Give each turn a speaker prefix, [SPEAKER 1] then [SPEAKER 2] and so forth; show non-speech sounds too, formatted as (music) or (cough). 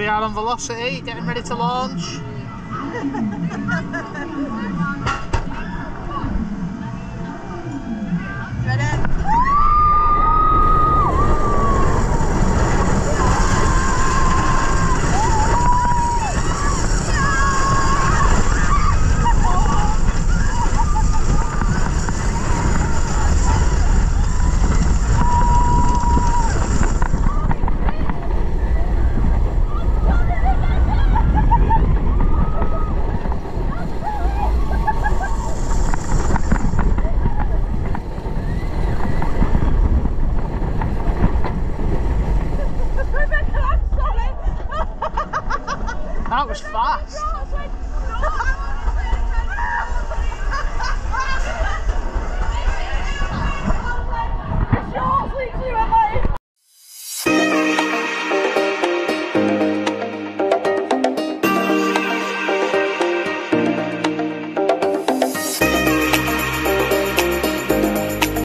[SPEAKER 1] we are on Velocity, getting ready to launch. (laughs) That was fast.